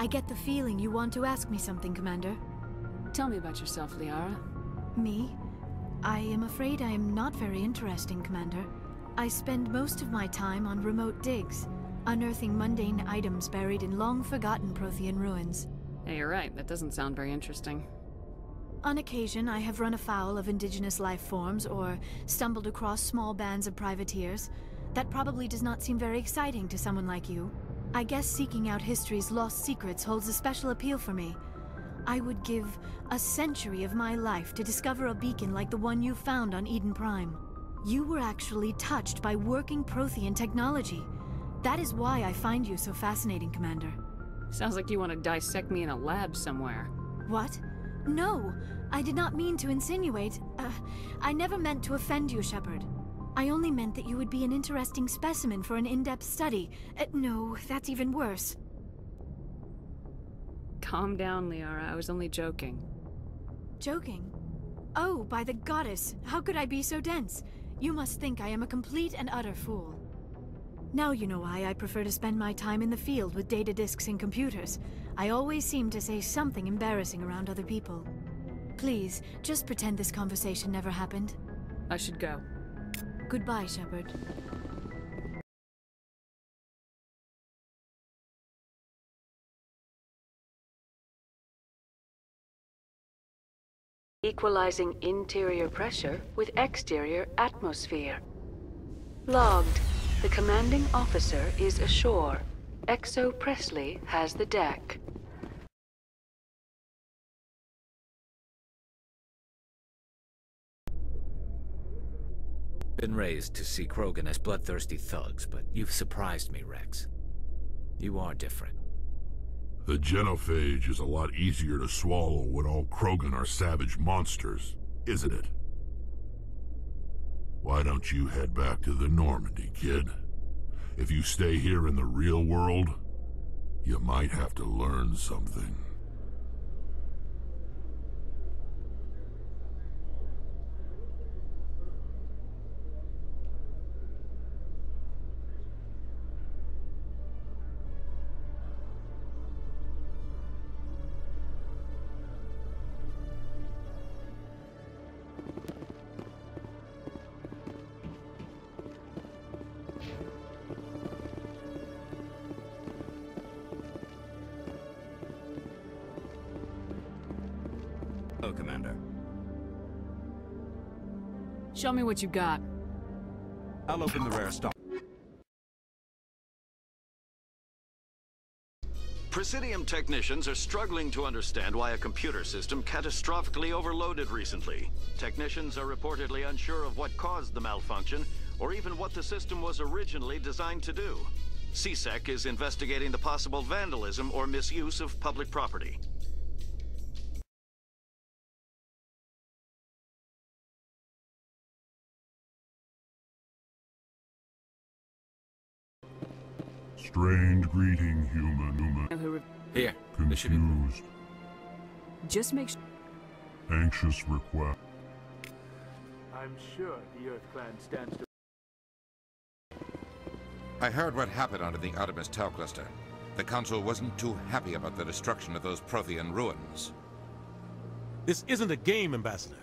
I get the feeling you want to ask me something, Commander. Tell me about yourself, Liara. Me? I am afraid I am not very interesting, Commander. I spend most of my time on remote digs, unearthing mundane items buried in long-forgotten Prothean ruins. Yeah, you're right. That doesn't sound very interesting. On occasion, I have run afoul of indigenous life forms or stumbled across small bands of privateers. That probably does not seem very exciting to someone like you. I guess seeking out history's lost secrets holds a special appeal for me. I would give a century of my life to discover a beacon like the one you found on Eden Prime. You were actually touched by working Prothean technology. That is why I find you so fascinating, Commander. Sounds like you want to dissect me in a lab somewhere. What? No, I did not mean to insinuate. Uh, I never meant to offend you, Shepard. I only meant that you would be an interesting specimen for an in-depth study. Uh, no, that's even worse. Calm down, Liara. I was only joking. Joking? Oh, by the goddess, how could I be so dense? You must think I am a complete and utter fool. Now you know why I prefer to spend my time in the field with data disks and computers. I always seem to say something embarrassing around other people. Please, just pretend this conversation never happened. I should go. Goodbye, Shepard. Equalizing interior pressure with exterior atmosphere. Logged. The commanding officer is ashore. XO Pressly has the deck. Been raised to see Krogan as bloodthirsty thugs, but you've surprised me, Wrex. You are different. The genophage is a lot easier to swallow when all Krogan are savage monsters, isn't it? Why don't you head back to the Normandy, kid? If you stay here in the real world, you might have to learn something. Show me what you got. I'll open the rare stock. Presidium technicians are struggling to understand why a computer system catastrophically overloaded recently. Technicians are reportedly unsure of what caused the malfunction, or even what the system was originally designed to do. C-Sec is investigating the possible vandalism or misuse of public property. Strange greeting, human. human. Here. This be... Confused. Just make sure. Anxious request. I'm sure the Earth Clan stands to... I heard what happened under the Artemis Tau cluster. The Council wasn't too happy about the destruction of those Prothean ruins. This isn't a game, Ambassador.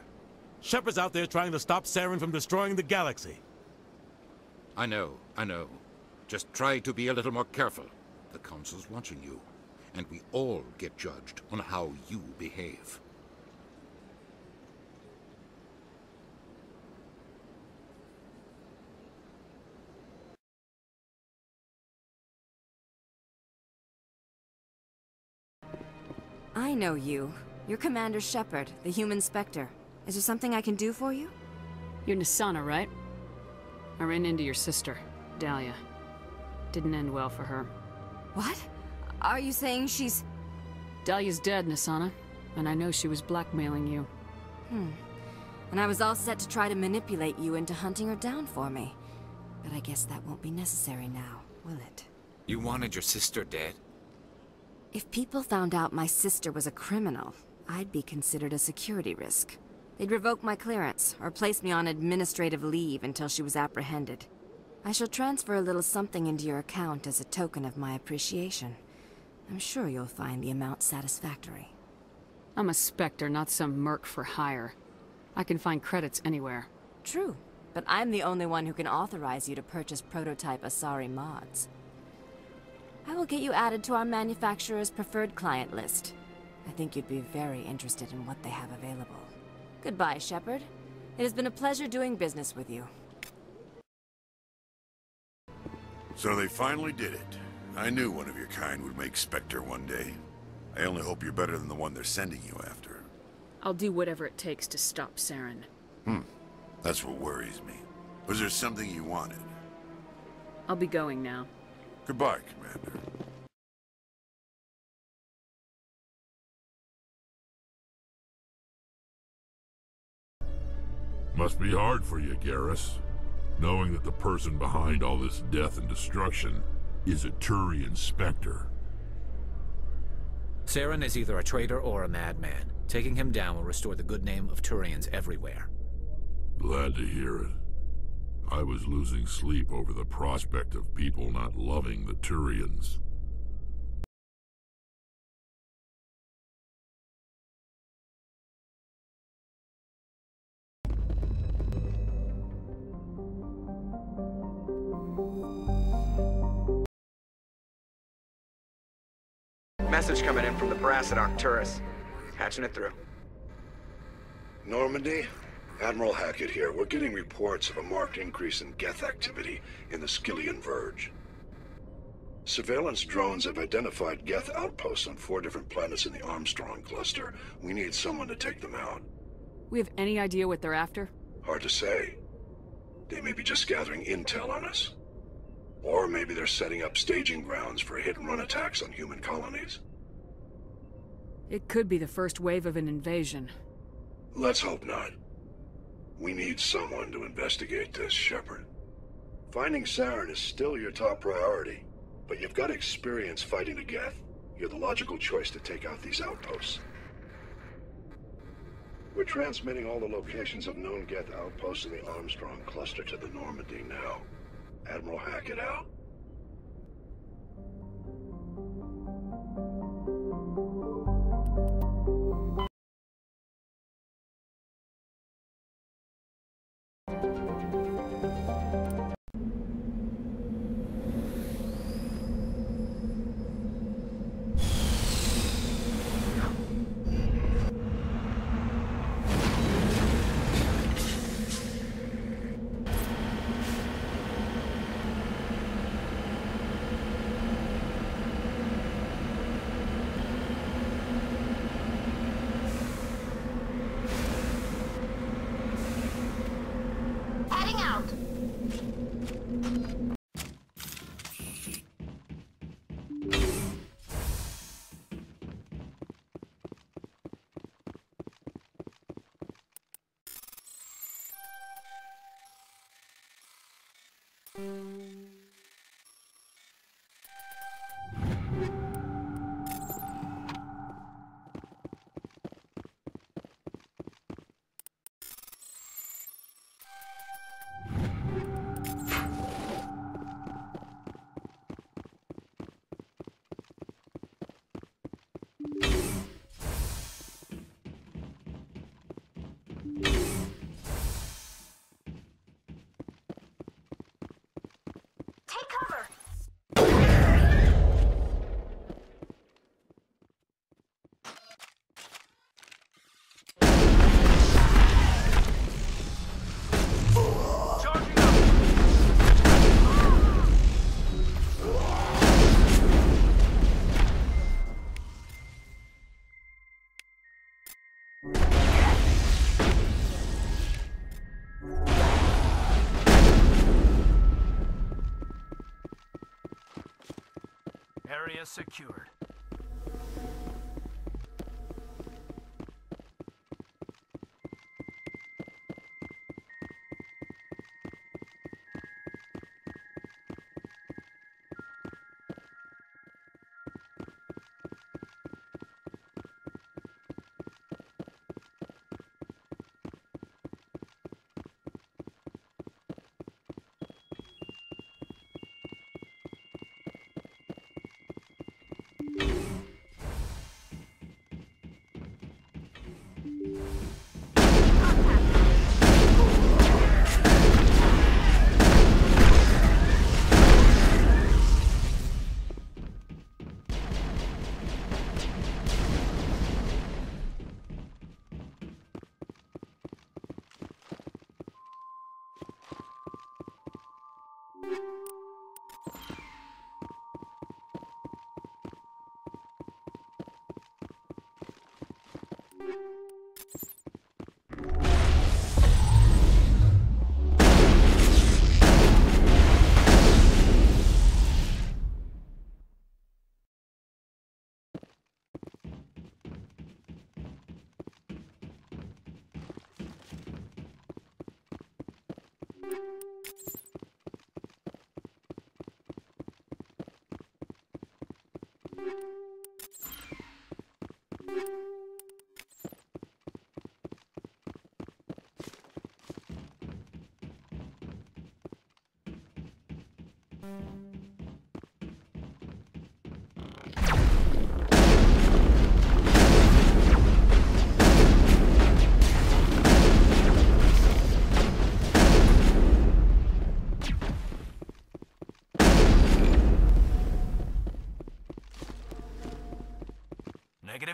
Shepard's out there trying to stop Saren from destroying the galaxy. I know, I know. Just try to be a little more careful. The Council's watching you. And we all get judged on how you behave. I know you. You're Commander Shepard, the human Spectre. Is there something I can do for you? You're Nassana, right? I ran into your sister, Dahlia. Didn't end well for her. What? Are you saying she's... Dahlia's dead, Nassana. And I know she was blackmailing you. Hmm. And I was all set to try to manipulate you into hunting her down for me. But I guess that won't be necessary now, will it? You wanted your sister dead? If people found out my sister was a criminal, I'd be considered a security risk. They'd revoke my clearance, or place me on administrative leave until she was apprehended. I shall transfer a little something into your account as a token of my appreciation. I'm sure you'll find the amount satisfactory. I'm a Spectre, not some merc for hire. I can find credits anywhere. True, but I'm the only one who can authorize you to purchase prototype Asari mods. I will get you added to our manufacturer's preferred client list. I think you'd be very interested in what they have available. Goodbye, Shepard. It has been a pleasure doing business with you. So they finally did it. I knew one of your kind would make Spectre one day. I only hope you're better than the one they're sending you after. I'll do whatever it takes to stop Saren. Hmm. That's what worries me. Was there something you wanted? I'll be going now. Goodbye, Commander. Must be hard for you, Garrus. Knowing that the person behind all this death and destruction is a Turian Spectre. Saren is either a traitor or a madman. Taking him down will restore the good name of Turians everywhere. Glad to hear it. I was losing sleep over the prospect of people not loving the Turians. Message coming in from the brass at Arcturus. Patching it through. Normandy? Admiral Hackett here. We're getting reports of a marked increase in Geth activity in the Skyllian Verge. Surveillance drones have identified Geth outposts on four different planets in the Armstrong cluster. We need someone to take them out. We have any idea what they're after? Hard to say. They may be just gathering intel on us. Or maybe they're setting up staging grounds for hit-and-run attacks on human colonies. It could be the first wave of an invasion. Let's hope not. We need someone to investigate this, Shepard. Finding Saren is still your top priority, but you've got experience fighting the Geth. You're the logical choice to take out these outposts. We're transmitting all the locations of known Geth outposts in the Armstrong cluster to the Normandy now. Admiral Hackett out. Heading out. Take cover. Area secured.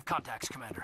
Negative contacts, Commander.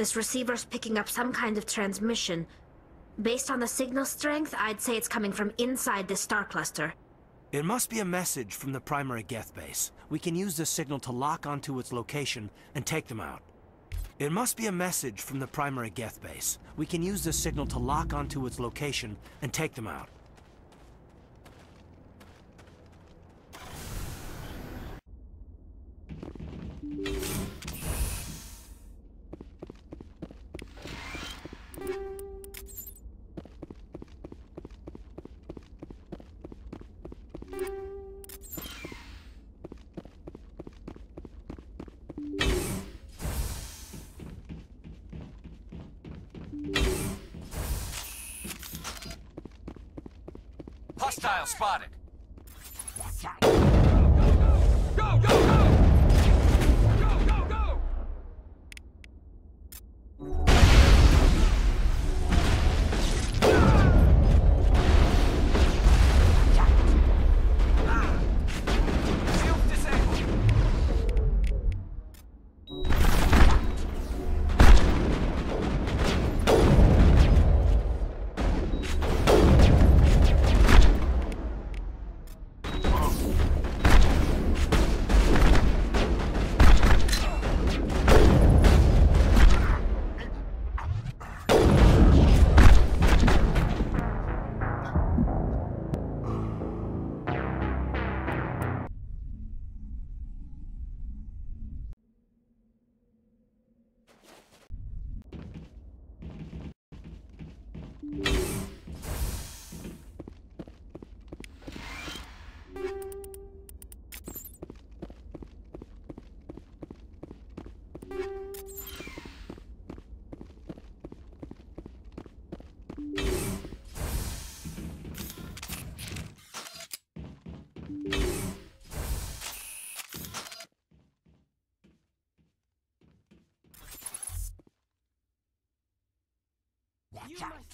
This receiver's picking up some kind of transmission. Based on the signal strength, I'd say it's coming from inside this star cluster. It must be a message from the primary Geth base. We can use this signal to lock onto its location and take them out. It must be a message from the primary Geth base. We can use this signal to lock onto its location and take them out. Spotted. Go,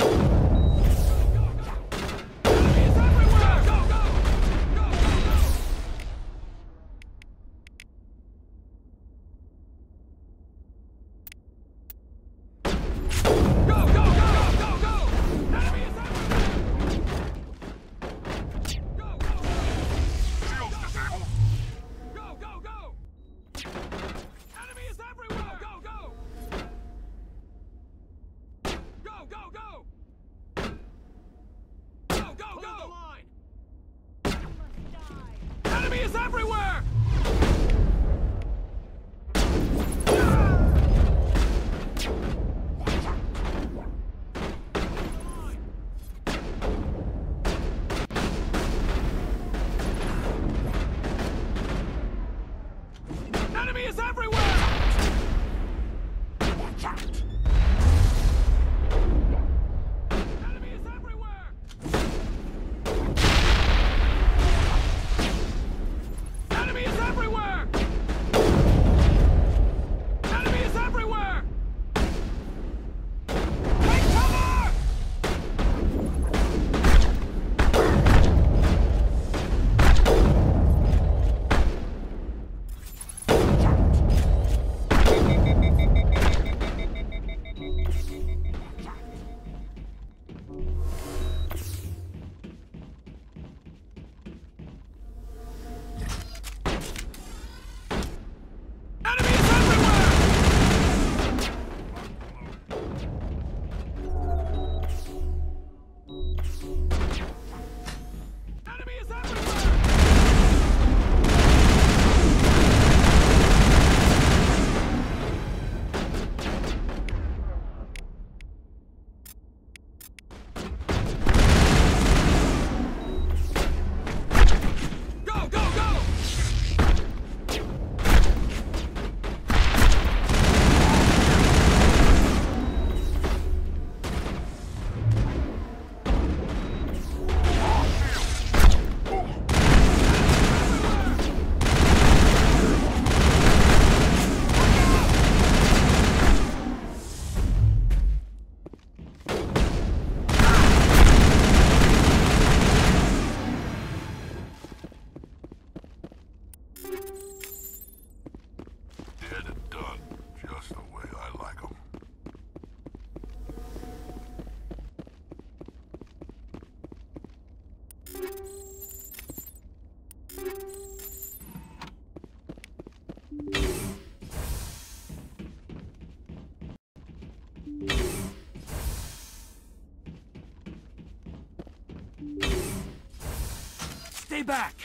back!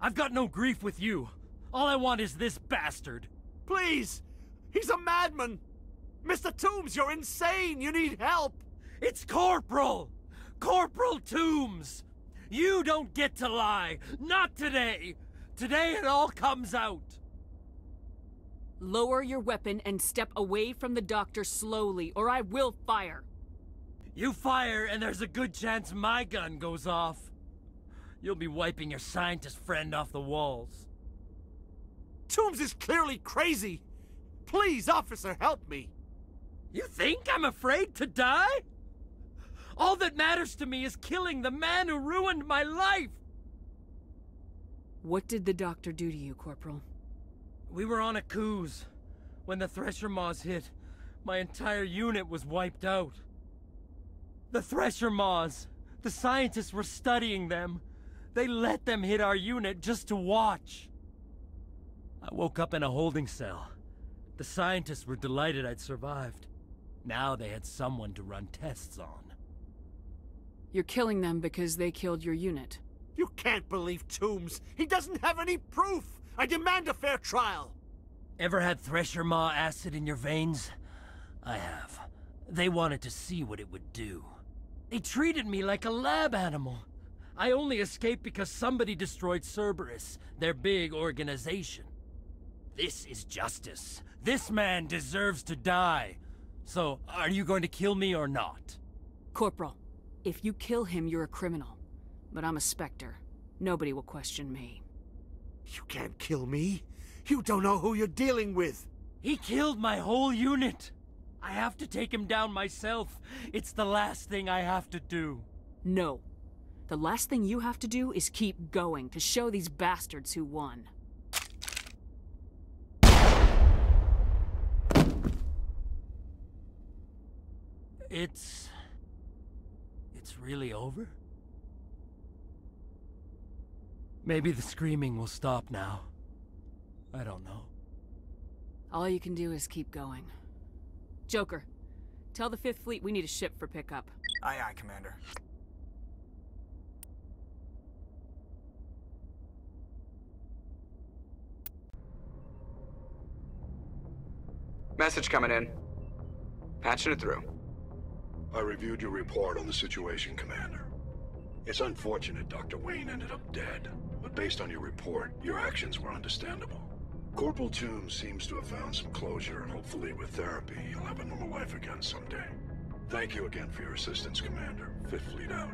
I've got no grief with you. All I want is this bastard. Please! He's a madman! Mr. Toombs, you're insane! You need help! It's Corporal! Corporal Toombs! You don't get to lie! Not today! Today it all comes out! Lower your weapon and step away from the doctor slowly, or I will fire. You fire, and there's a good chance my gun goes off. You'll be wiping your scientist friend off the walls. Toombs is clearly crazy! Please, officer, help me! You think I'm afraid to die? All that matters to me is killing the man who ruined my life! What did the doctor do to you, Corporal? We were on Akuze. When the Thresher Maws hit, my entire unit was wiped out. The Thresher Maws, the scientists were studying them. They let them hit our unit just to watch. I woke up in a holding cell. The scientists were delighted I'd survived. Now they had someone to run tests on. You're killing them because they killed your unit. You can't believe Toombs. He doesn't have any proof. I demand a fair trial. Ever had Thresher Maw acid in your veins? I have. They wanted to see what it would do. They treated me like a lab animal. I only escaped because somebody destroyed Cerberus, their big organization. This is justice. This man deserves to die. So, are you going to kill me or not? Corporal, if you kill him, you're a criminal. But I'm a Spectre. Nobody will question me. You can't kill me. You don't know who you're dealing with. He killed my whole unit. I have to take him down myself. It's the last thing I have to do. No. The last thing you have to do is keep going to show these bastards who won. It's... It's really over? Maybe the screaming will stop now. I don't know. All you can do is keep going. Joker, tell the Fifth Fleet we need a ship for pickup. Aye aye, Commander. Message coming in. Patching it through. I reviewed your report on the situation, Commander. It's unfortunate Dr. Wayne ended up dead, but based on your report, your actions were understandable. Corporal Toombs seems to have found some closure, and hopefully with therapy, he'll have a normal life again someday. Thank you again for your assistance, Commander. Fifth Fleet out.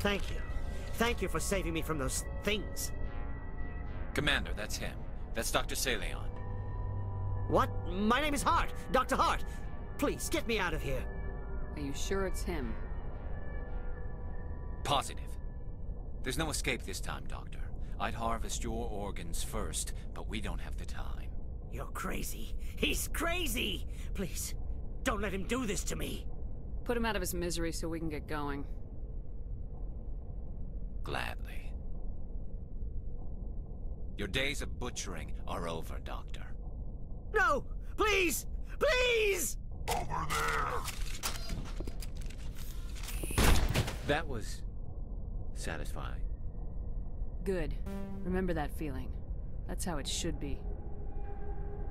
Thank you. Thank you for saving me from those things. Commander, that's him. That's Dr. Saleon. What? My name is Hart. Dr. Hart. Please, get me out of here. Are you sure it's him? Positive. There's no escape this time, Doctor. I'd harvest your organs first, but we don't have the time. You're crazy. He's crazy! Please, don't let him do this to me. Put him out of his misery so we can get going. Gladly. Your days of butchering are over, Doctor. No! Please! Please! Over there! That was... satisfying. Good. Remember that feeling. That's how it should be.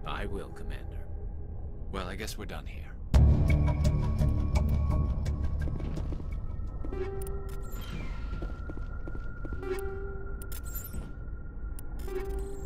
I will, Commander. Well, I guess we're done here. Thank you.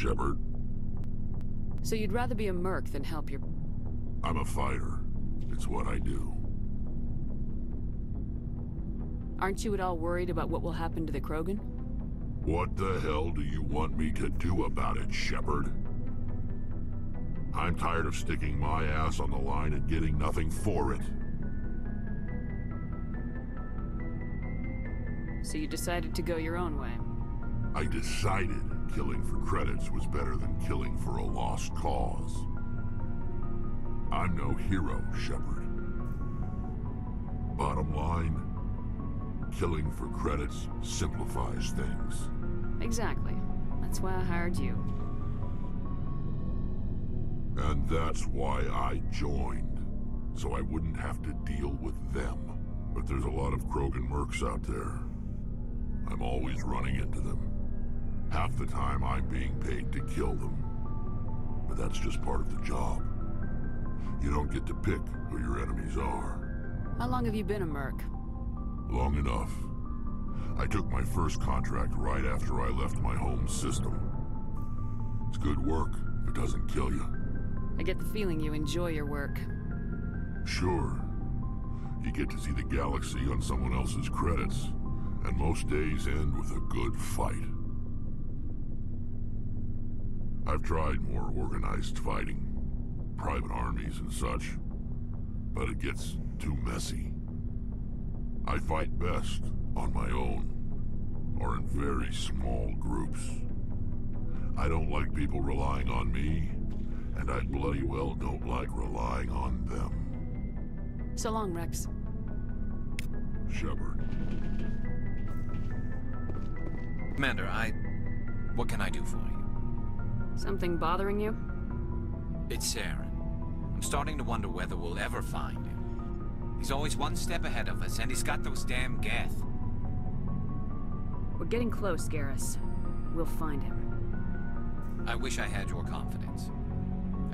Shepard, So you'd rather be a merc than help your... I'm a fighter. It's what I do. Aren't you at all worried about what will happen to the Krogan? What the hell do you want me to do about it, Shepard? I'm tired of sticking my ass on the line and getting nothing for it. So you decided to go your own way. I decided killing for credits was better than killing for a lost cause. I'm no hero, Shepard. Bottom line, killing for credits simplifies things. Exactly. That's why I hired you. And that's why I joined. So I wouldn't have to deal with them. But there's a lot of Krogan mercs out there. I'm always running into them. Half the time I'm being paid to kill them. But that's just part of the job. You don't get to pick who your enemies are. How long have you been a merc? Long enough. I took my first contract right after I left my home system. It's good work if it doesn't kill you. I get the feeling you enjoy your work. Sure. You get to see the galaxy on someone else's credits, and most days end with a good fight. I've tried more organized fighting, private armies and such, but it gets too messy. I fight best on my own, or in very small groups. I don't like people relying on me, and I bloody well don't like relying on them. So long, Wrex. Shepard. Commander, I... What can I do for you? Something bothering you? It's Saren. I'm starting to wonder whether we'll ever find him. He's always one step ahead of us, and he's got those damn Geth. We're getting close, Garrus. We'll find him. I wish I had your confidence.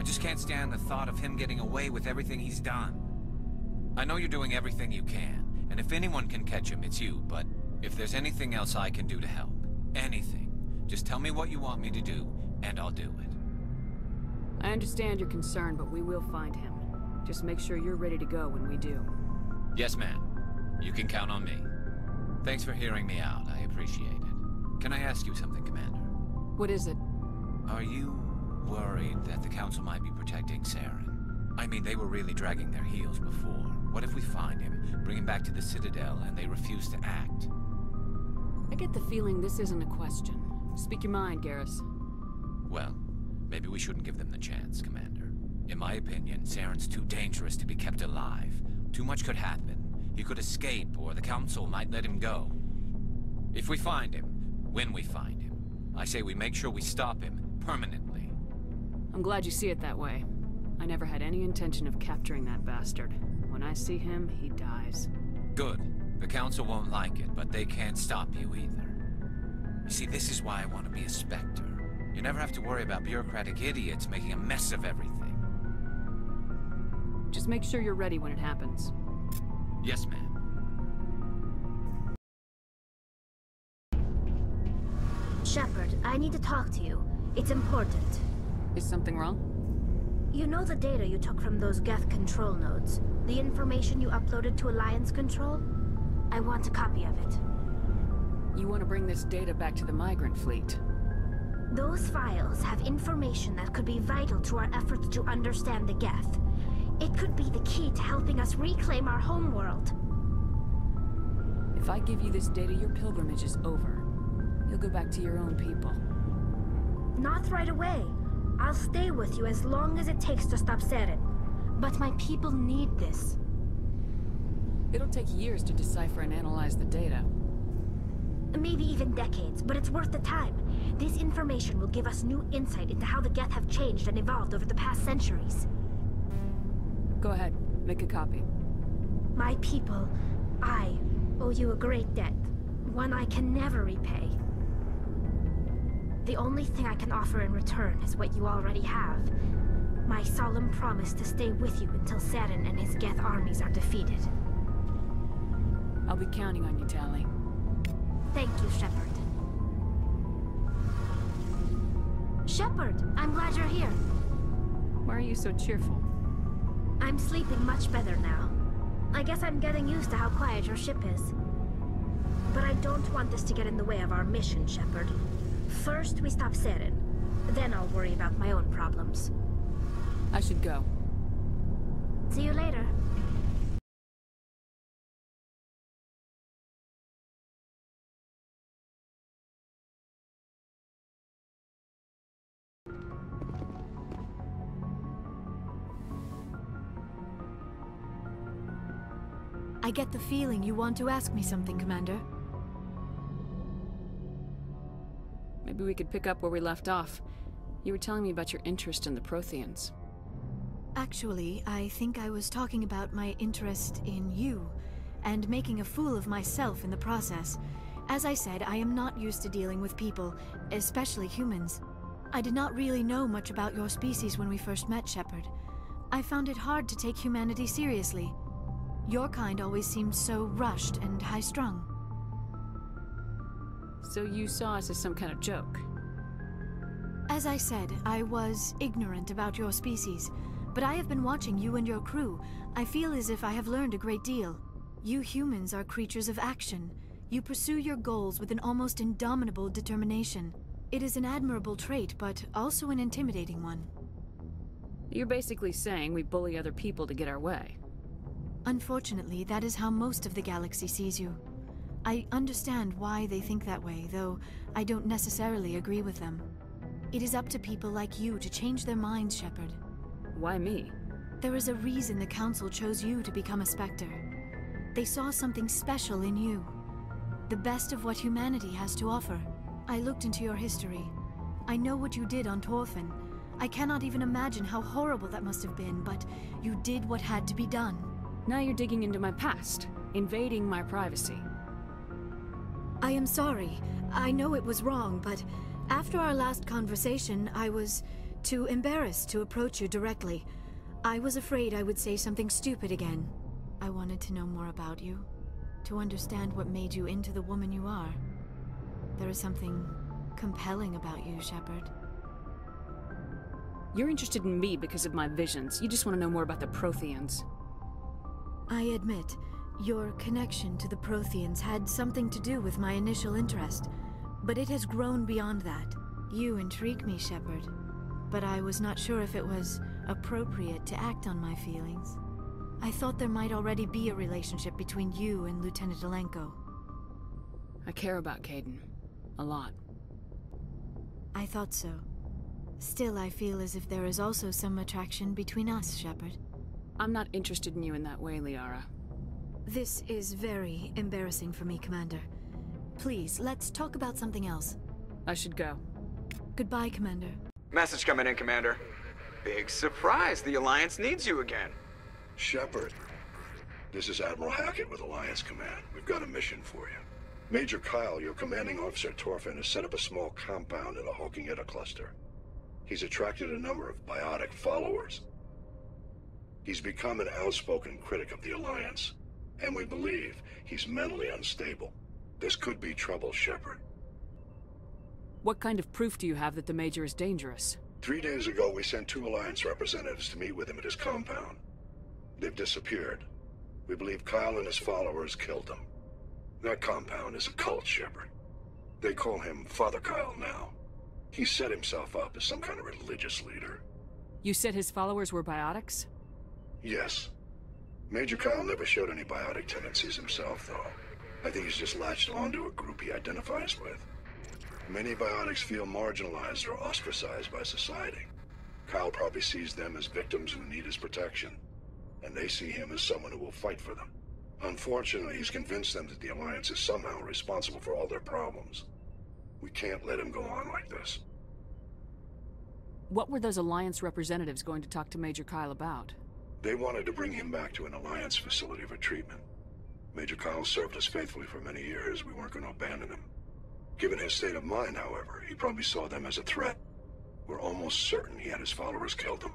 I just can't stand the thought of him getting away with everything he's done. I know you're doing everything you can, and if anyone can catch him, it's you, but if there's anything else I can do to help, anything, just tell me what you want me to do, and I'll do it. I understand your concern, but we will find him. Just make sure you're ready to go when we do. Yes, ma'am. You can count on me. Thanks for hearing me out. I appreciate it. Can I ask you something, Commander? What is it? Are you worried that the Council might be protecting Saren? I mean, they were really dragging their heels before. What if we find him, bring him back to the Citadel, and they refuse to act? I get the feeling this isn't a question. Speak your mind, Garrus. Well, maybe we shouldn't give them the chance, Commander. In my opinion, Saren's too dangerous to be kept alive. Too much could happen. He could escape, or the Council might let him go. If we find him, when we find him, I say we make sure we stop him permanently. I'm glad you see it that way. I never had any intention of capturing that bastard. When I see him, he dies. Good. The Council won't like it, but they can't stop you either. You see, this is why I want to be a Spectre. You never have to worry about bureaucratic idiots making a mess of everything. Just make sure you're ready when it happens. Yes, ma'am. Shepard, I need to talk to you. It's important. Is something wrong? You know the data you took from those Geth control nodes? The information you uploaded to Alliance Control? I want a copy of it. You want to bring this data back to the migrant fleet? Those files have information that could be vital to our efforts to understand the Geth. It could be the key to helping us reclaim our homeworld. If I give you this data, your pilgrimage is over. You'll go back to your own people. Not right away. I'll stay with you as long as it takes to stop Saren. But my people need this. It'll take years to decipher and analyze the data. Maybe even decades, but it's worth the time. This information will give us new insight into how the Geth have changed and evolved over the past centuries. Go ahead, make a copy. My people, I owe you a great debt. One I can never repay. The only thing I can offer in return is what you already have. My solemn promise to stay with you until Saren and his Geth armies are defeated. I'll be counting on you, Tali. Thank you, Shepard. Shepard, I'm glad you're here. Why are you so cheerful? I'm sleeping much better now. I guess I'm getting used to how quiet your ship is. But I don't want this to get in the way of our mission, Shepard. First, we stop Saren. Then I'll worry about my own problems. I should go. See you later. Get the feeling you want to ask me something, Commander. Maybe we could pick up where we left off. You were telling me about your interest in the Protheans. Actually, I think I was talking about my interest in you, and making a fool of myself in the process. As I said, I am not used to dealing with people, especially humans. I did not really know much about your species when we first met, Shepard. I found it hard to take humanity seriously. Your kind always seemed so rushed and high-strung. So you saw us as some kind of joke? As I said, I was ignorant about your species, but I have been watching you and your crew. I feel as if I have learned a great deal. You humans are creatures of action. You pursue your goals with an almost indomitable determination. It is an admirable trait, but also an intimidating one. You're basically saying we bully other people to get our way. Unfortunately, that is how most of the galaxy sees you. I understand why they think that way, though I don't necessarily agree with them. It is up to people like you to change their minds, Shepard. Why me? There is a reason the Council chose you to become a Spectre. They saw something special in you. The best of what humanity has to offer. I looked into your history. I know what you did on Torfan. I cannot even imagine how horrible that must have been, but you did what had to be done. Now you're digging into my past, invading my privacy. I am sorry. I know it was wrong, but after our last conversation, I was too embarrassed to approach you directly. I was afraid I would say something stupid again. I wanted to know more about you, to understand what made you into the woman you are. There is something compelling about you, Shepard. You're interested in me because of my visions. You just want to know more about the Protheans. I admit, your connection to the Protheans had something to do with my initial interest, but it has grown beyond that. You intrigue me, Shepard, but I was not sure if it was appropriate to act on my feelings. I thought there might already be a relationship between you and Lieutenant Alenko. I care about Kaidan. A lot. I thought so. Still, I feel as if there is also some attraction between us, Shepard. I'm not interested in you in that way, Liara. This is very embarrassing for me, Commander. Please, let's talk about something else. I should go. Goodbye, Commander. Message coming in, Commander. Big surprise, the Alliance needs you again. Shepard, This is Admiral Hackett with Alliance Command. We've got a mission for you. Major Kyle, your commanding officer at Torfan, has set up a small compound in a Hawking Eta cluster. He's attracted a number of biotic followers. He's become an outspoken critic of the Alliance, and we believe he's mentally unstable. This could be trouble, Shepard. What kind of proof do you have that the Major is dangerous? Three days ago, we sent two Alliance representatives to meet with him at his compound. They've disappeared. We believe Kyle and his followers killed them. That compound is a cult, Shepard. They call him Father Kyle now. He set himself up as some kind of religious leader. You said his followers were biotics? Yes. Major Kyle never showed any biotic tendencies himself, though. I think he's just latched onto a group he identifies with. Many biotics feel marginalized or ostracized by society. Kyle probably sees them as victims who need his protection, and they see him as someone who will fight for them. Unfortunately, he's convinced them that the Alliance is somehow responsible for all their problems. We can't let him go on like this. What were those Alliance representatives going to talk to Major Kyle about? They wanted to bring him back to an Alliance facility for treatment. Major Kyle served us faithfully for many years. We weren't going to abandon him. Given his state of mind, however, he probably saw them as a threat. We're almost certain he had his followers killed him.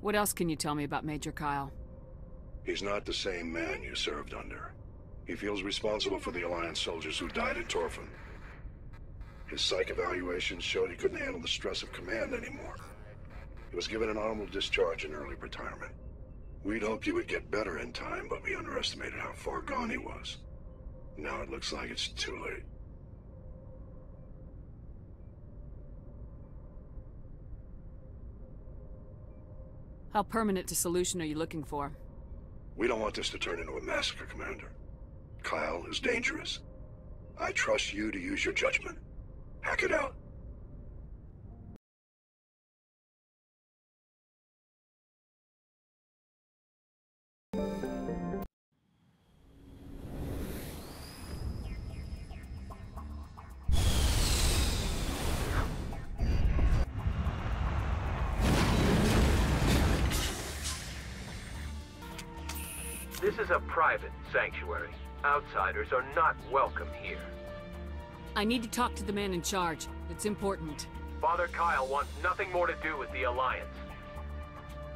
What else can you tell me about Major Kyle? He's not the same man you served under. He feels responsible for the Alliance soldiers who died at Torfan. His psych evaluations showed he couldn't handle the stress of command anymore. He was given an honorable discharge and early retirement. We'd hoped he would get better in time, but we underestimated how far gone he was. Now it looks like it's too late. How permanent a solution are you looking for? We don't want this to turn into a massacre, Commander. Kyle is dangerous. I trust you to use your judgment. Hackett out. Private sanctuary. Outsiders are not welcome here. I need to talk to the man in charge. It's important. Father Kyle wants nothing more to do with the Alliance.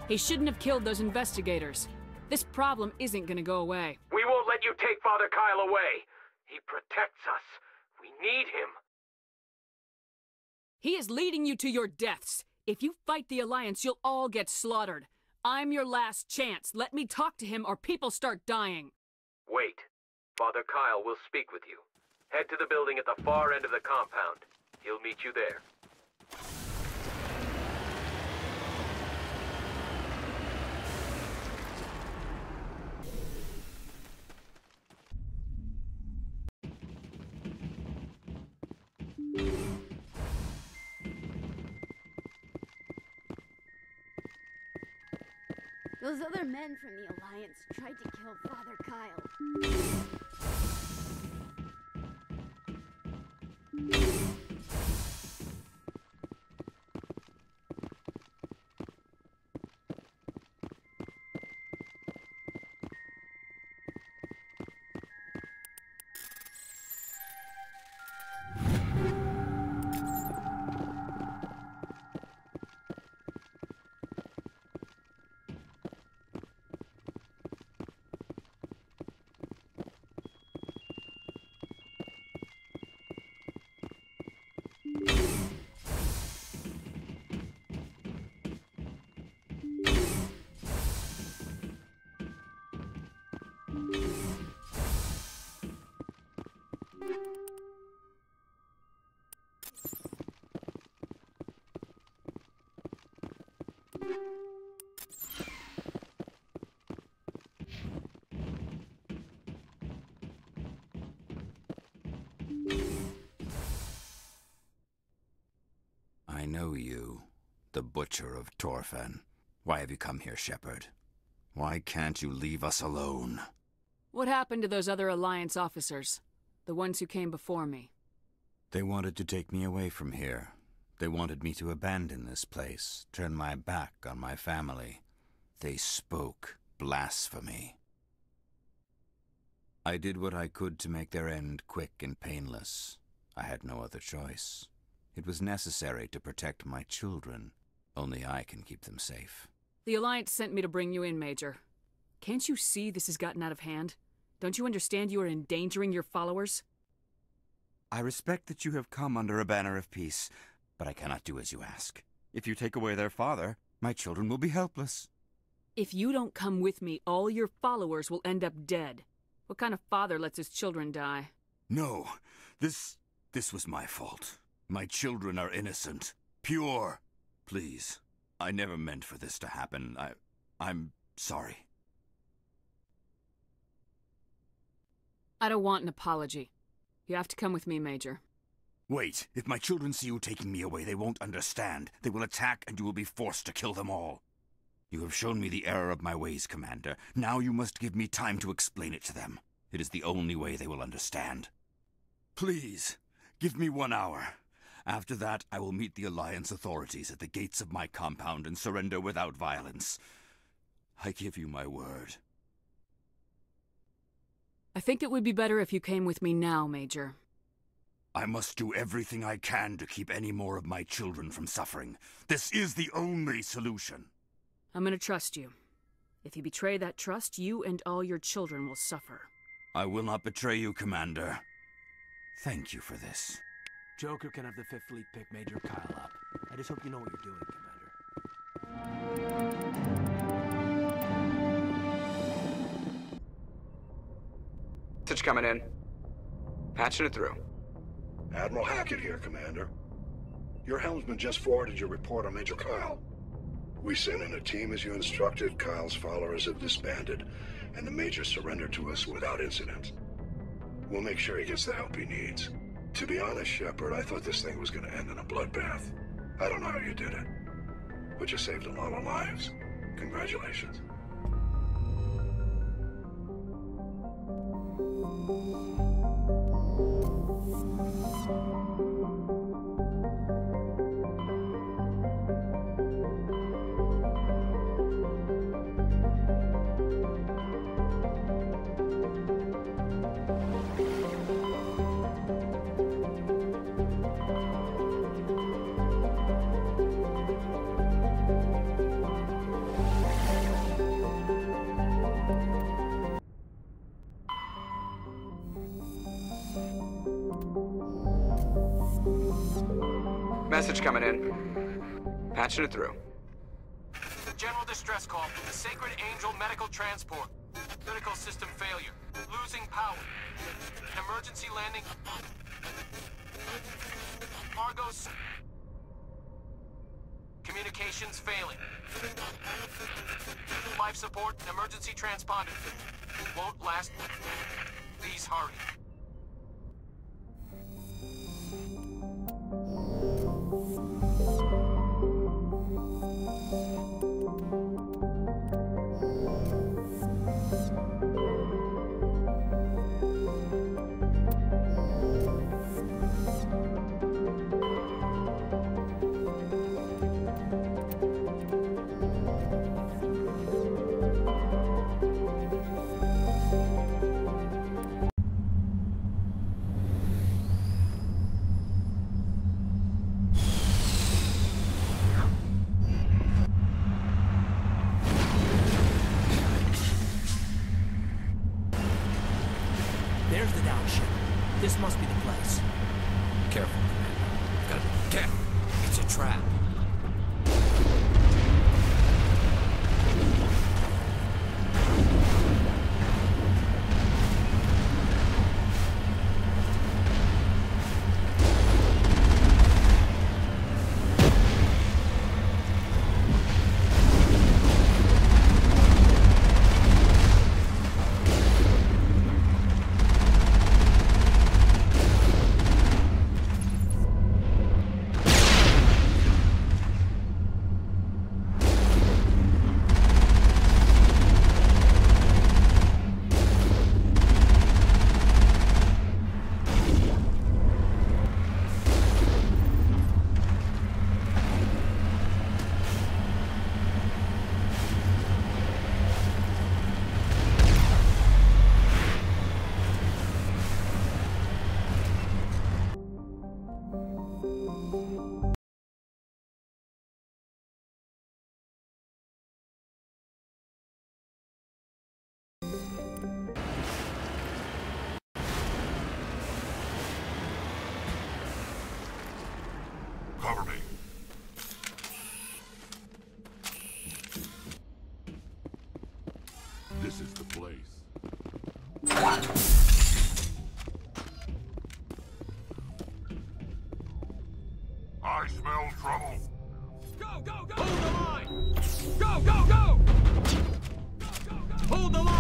He shouldn't have killed those investigators. This problem isn't gonna go away. We won't let you take Father Kyle away. He protects us. We need him. He is leading you to your deaths. If you fight the Alliance, you'll all get slaughtered. I'm your last chance. Let me talk to him or people start dying. Wait. Father Kyle will speak with you. Head to the building at the far end of the compound. He'll meet you there. Those other men from the Alliance tried to kill Father Kyle. Know you, the Butcher of Torfan. Why have you come here, Shepard? Why can't you leave us alone? What happened to those other Alliance officers? The ones who came before me? They wanted to take me away from here. They wanted me to abandon this place, turn my back on my family. They spoke blasphemy. I did what I could to make their end quick and painless. I had no other choice. It was necessary to protect my children. Only I can keep them safe. The Alliance sent me to bring you in, Major. Can't you see this has gotten out of hand? Don't you understand you are endangering your followers? I respect that you have come under a banner of peace, but I cannot do as you ask. If you take away their father, my children will be helpless. If you don't come with me, all your followers will end up dead. What kind of father lets his children die? No, this... this was my fault. My children are innocent. Pure. Please, I never meant for this to happen. I... I'm sorry. I don't want an apology. You have to come with me, Major. Wait, if my children see you taking me away, they won't understand. They will attack, and you will be forced to kill them all. You have shown me the error of my ways, Commander. Now you must give me time to explain it to them. It is the only way they will understand. Please, give me one hour. After that, I will meet the Alliance authorities at the gates of my compound and surrender without violence. I give you my word. I think it would be better if you came with me now, Major. I must do everything I can to keep any more of my children from suffering. This is the only solution. I'm gonna trust you. If you betray that trust, you and all your children will suffer. I will not betray you, Commander. Thank you for this. Joker can have the Fifth Fleet pick Major Kyle up. I just hope you know what you're doing, Commander. Message coming in. Patching it through. Admiral Hackett here, Commander. Your helmsman just forwarded your report on Major Kyle. We sent in a team as you instructed, Kyle's followers have disbanded, and the Major surrendered to us without incident. We'll make sure he gets the help he needs. To be honest, Shepard, I thought this thing was gonna end in a bloodbath. I don't know how you did it, but you saved a lot of lives. Congratulations. Patching it through. It's a General distress call from the Sacred Angel Medical Transport. Critical system failure. Losing power. An emergency landing. Argos. Communications failing. Life support and emergency transponder. Won't last. Please hurry. Hold the line!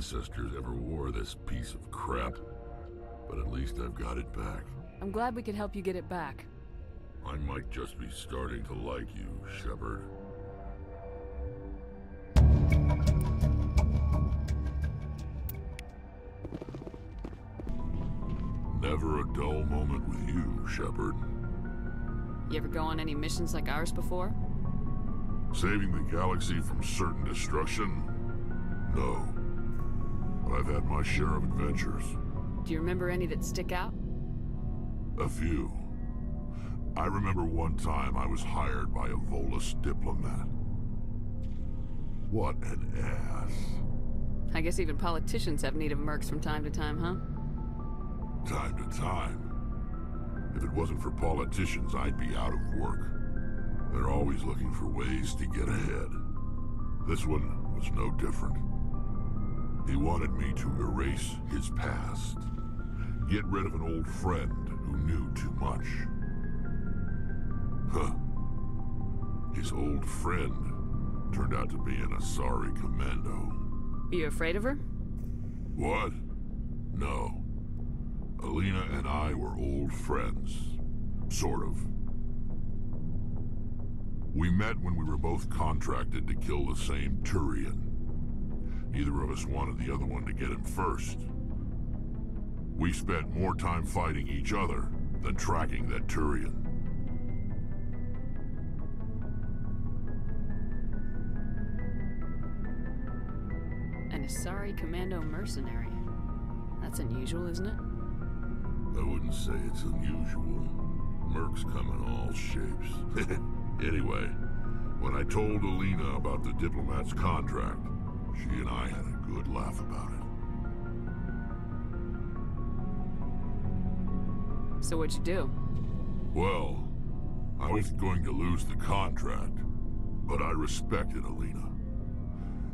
Ancestors ever wore this piece of crap. But at least I've got it back. I'm glad we could help you get it back. I might just be starting to like you, Shepard. Never a dull moment with you, Shepard. You ever go on any missions like ours before? Saving the galaxy from certain destruction? No. I've had my share of adventures. Do you remember any that stick out? A few. I remember one time I was hired by a Volus diplomat. What an ass. I guess even politicians have need of mercs from time to time, huh? Time to time. If it wasn't for politicians, I'd be out of work. They're always looking for ways to get ahead. This one was no different. He wanted me to erase his past. Get rid of an old friend who knew too much. Huh. His old friend turned out to be an Asari commando. Are You afraid of her? What? No. Aleena and I were old friends. Sort of. We met when we were both contracted to kill the same Turian. Neither of us wanted the other one to get him first. We spent more time fighting each other than tracking that Turian. An Asari Commando mercenary. That's unusual, isn't it? I wouldn't say it's unusual. Mercs come in all shapes. anyway, when I told Aleena about the diplomat's contract, she and I had a good laugh about it. So what'd you do? Well, I was going to lose the contract, but I respected Aleena.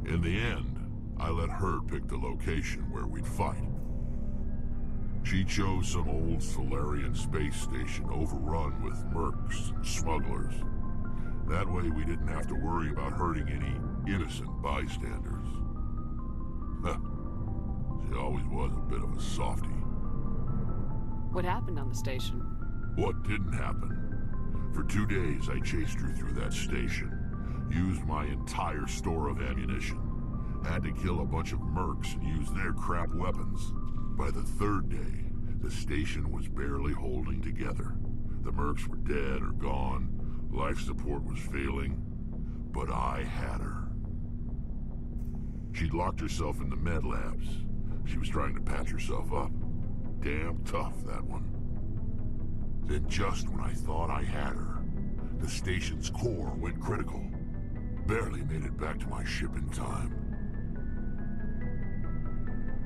In the end, I let her pick the location where we'd fight. She chose some old Solarian space station overrun with mercs and smugglers. That way we didn't have to worry about hurting any innocent bystanders. she always was a bit of a softy. What happened on the station? What didn't happen? For two days I chased her through that station, used my entire store of ammunition, had to kill a bunch of mercs and use their crap weapons. By the third day, the station was barely holding together. The mercs were dead or gone, life support was failing, but I had her. She'd locked herself in the med labs. She was trying to patch herself up. Damn tough, that one. Then just when I thought I had her, the station's core went critical. Barely made it back to my ship in time.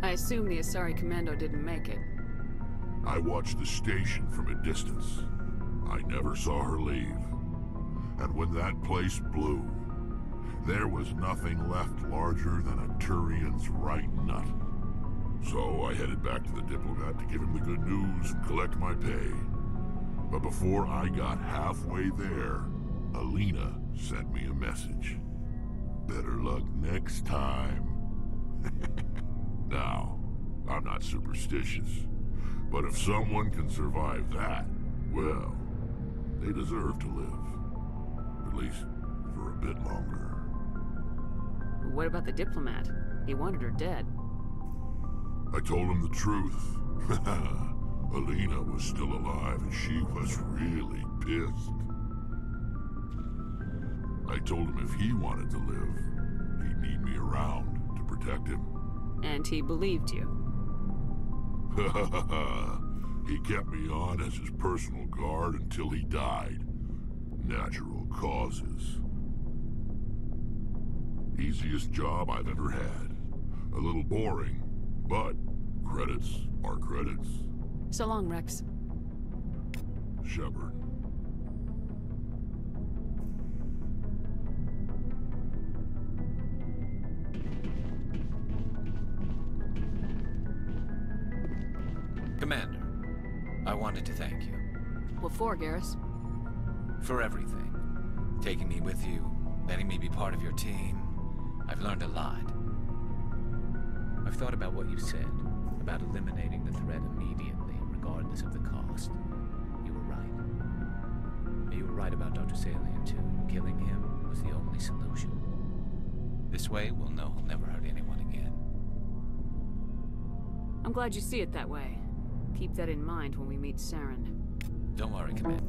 I assume the Asari Commando didn't make it. I watched the station from a distance. I never saw her leave. And when that place blew, there was nothing left larger than a Turian's right nut. So I headed back to the diplomat to give him the good news and collect my pay. But before I got halfway there, Aleena sent me a message. Better luck next time. now, I'm not superstitious, but if someone can survive that, well, they deserve to live. At least for a bit longer. What about the diplomat? He wanted her dead. I told him the truth. Aleena was still alive and she was really pissed. I told him if he wanted to live, he'd need me around to protect him. And he believed you. he kept me on as his personal guard until he died. Natural causes. Easiest job I've ever had. A little boring, but credits are credits. So long, Wrex. Shepard. Commander, I wanted to thank you. What for, Garrus? For everything. Taking me with you, letting me be part of your team. I've learned a lot. I've thought about what you said, about eliminating the threat immediately, regardless of the cost. You were right. You were right about Dr. Saleon, too. Killing him was the only solution. This way, we'll know he'll never hurt anyone again. I'm glad you see it that way. Keep that in mind when we meet Saren. Don't worry, Commander.